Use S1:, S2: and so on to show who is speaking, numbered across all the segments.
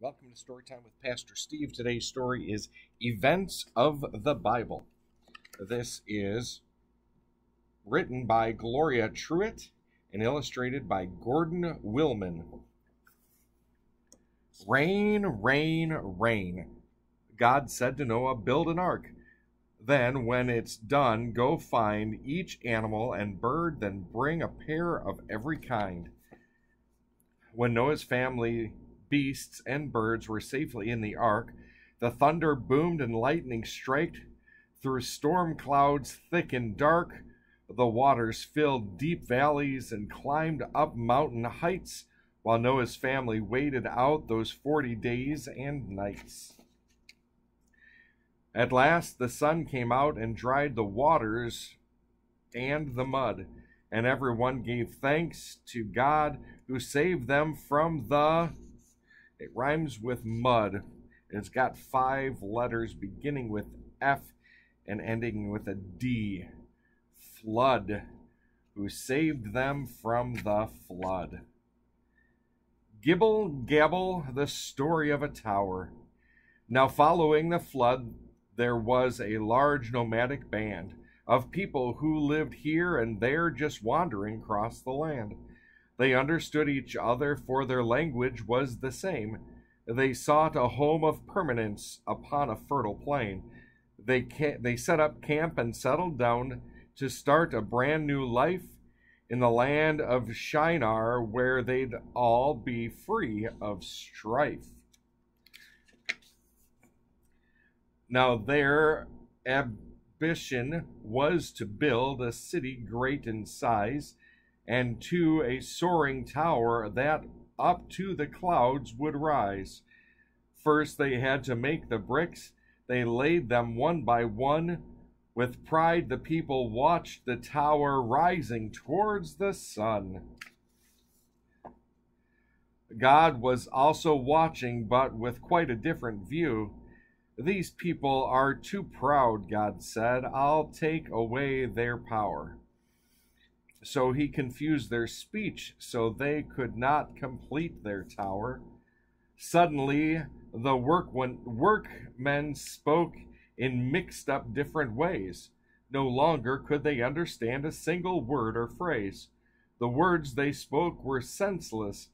S1: Welcome to Storytime with Pastor Steve. Today's story is Events of the Bible. This is written by Gloria Truitt and illustrated by Gordon Willman. Rain, rain, rain. God said to Noah, Build an ark. Then, when it's done, go find each animal and bird, then bring a pair of every kind. When Noah's family beasts and birds were safely in the ark. The thunder boomed and lightning struck through storm clouds thick and dark. The waters filled deep valleys and climbed up mountain heights while Noah's family waited out those 40 days and nights. At last the sun came out and dried the waters and the mud, and everyone gave thanks to God who saved them from the it rhymes with mud, and it's got five letters beginning with F and ending with a D. Flood, who saved them from the flood. Gibble gabble, the story of a tower. Now, following the flood, there was a large nomadic band of people who lived here and there just wandering across the land. They understood each other, for their language was the same. They sought a home of permanence upon a fertile plain. They, they set up camp and settled down to start a brand new life in the land of Shinar, where they'd all be free of strife. Now, their ambition was to build a city great in size and to a soaring tower that up to the clouds would rise. First, they had to make the bricks. They laid them one by one. With pride, the people watched the tower rising towards the sun. God was also watching, but with quite a different view. These people are too proud, God said. I'll take away their power. So he confused their speech so they could not complete their tower. Suddenly, the work workmen spoke in mixed up different ways. No longer could they understand a single word or phrase. The words they spoke were senseless,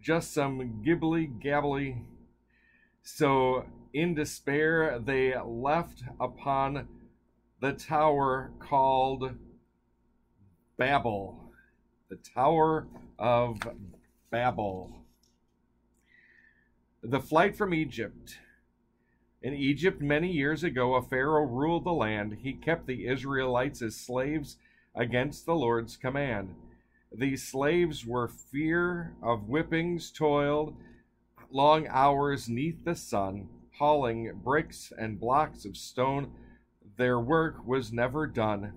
S1: just some gibbly gabbly. So, in despair, they left upon the tower called Babel, the Tower of Babel. The flight from Egypt. In Egypt, many years ago, a Pharaoh ruled the land. He kept the Israelites as slaves against the Lord's command. These slaves were fear of whippings, toiled long hours neath the sun, hauling bricks and blocks of stone. Their work was never done.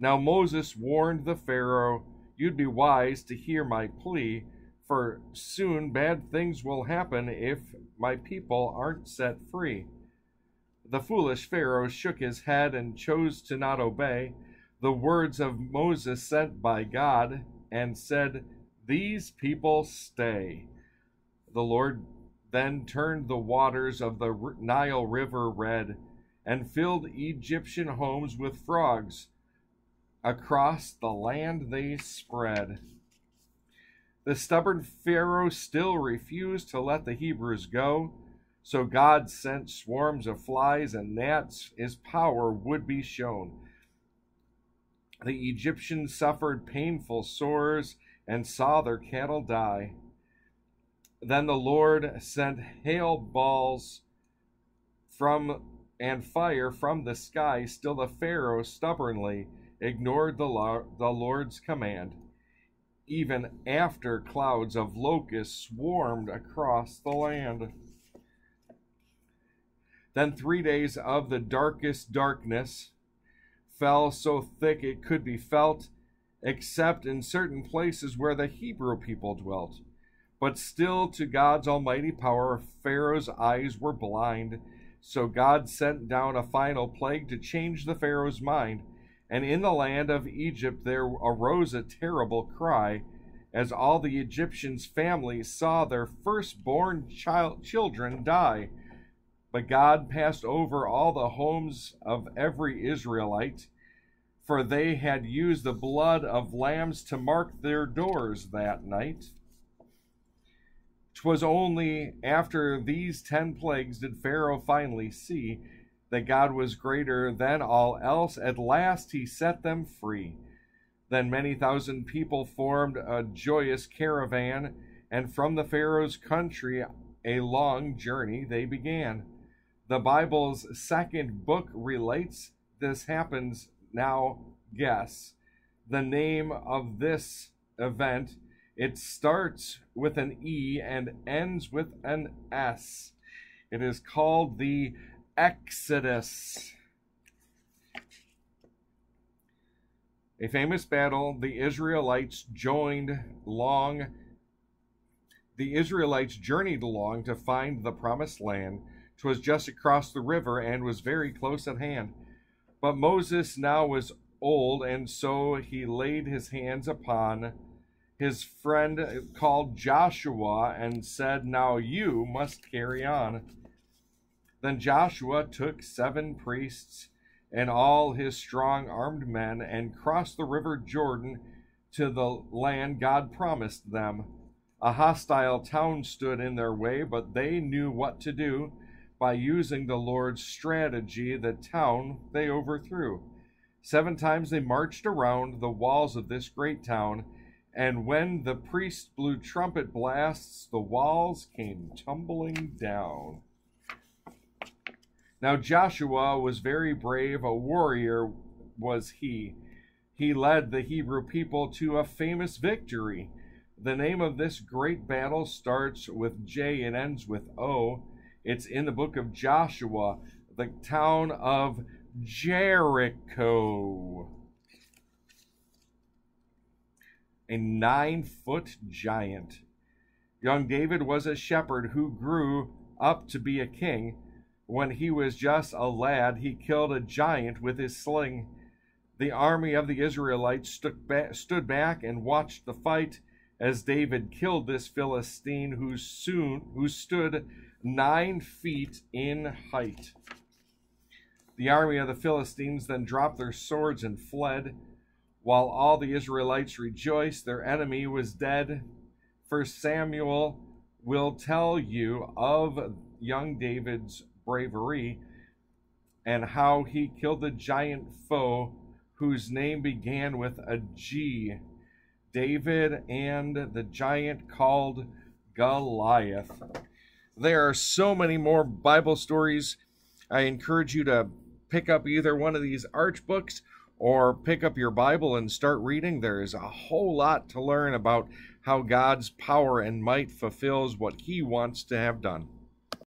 S1: Now Moses warned the Pharaoh, You'd be wise to hear my plea, for soon bad things will happen if my people aren't set free. The foolish Pharaoh shook his head and chose to not obey the words of Moses sent by God, and said, These people stay. The Lord then turned the waters of the Nile River red, and filled Egyptian homes with frogs Across the land they spread. The stubborn Pharaoh still refused to let the Hebrews go, so God sent swarms of flies and gnats. His power would be shown. The Egyptians suffered painful sores and saw their cattle die. Then the Lord sent hail balls from and fire from the sky. Still the Pharaoh stubbornly ignored the, the Lord's command, even after clouds of locusts swarmed across the land. Then three days of the darkest darkness fell so thick it could be felt, except in certain places where the Hebrew people dwelt. But still, to God's almighty power, Pharaoh's eyes were blind. So God sent down a final plague to change the Pharaoh's mind and in the land of Egypt there arose a terrible cry. as all the Egyptians' families saw their firstborn child, children die. But God passed over all the homes of every Israelite, for they had used the blood of lambs to mark their doors that night. 'Twas only after these ten plagues did Pharaoh finally see that God was greater than all else. At last he set them free. Then many thousand people formed a joyous caravan, and from the Pharaoh's country a long journey they began. The Bible's second book relates this happens now guess the name of this event it starts with an E and ends with an S. It is called the Exodus. A famous battle, the Israelites joined long the Israelites journeyed along to find the promised land. 'Twas just across the river and was very close at hand. But Moses now was old, and so he laid his hands upon his friend called Joshua and said, Now you must carry on. Then Joshua took seven priests and all his strong armed men and crossed the river Jordan to the land God promised them. A hostile town stood in their way, but they knew what to do. By using the Lord's strategy, the town they overthrew. Seven times they marched around the walls of this great town, and when the priests blew trumpet blasts, the walls came tumbling down. Now Joshua was very brave, a warrior was he. He led the Hebrew people to a famous victory. The name of this great battle starts with J and ends with O. It's in the book of Joshua, the town of Jericho. A nine foot giant. Young David was a shepherd who grew up to be a king. When he was just a lad, he killed a giant with his sling. The army of the Israelites stood back and watched the fight as David killed this Philistine who soon who stood nine feet in height. The army of the Philistines then dropped their swords and fled, while all the Israelites rejoiced. Their enemy was dead. First Samuel will tell you of young David's bravery and how he killed the giant foe whose name began with a G. David and the giant called Goliath. There are so many more Bible stories. I encourage you to pick up either one of these arch books or pick up your Bible and start reading. There is a whole lot to learn about how God's power and might fulfills what he wants to have done.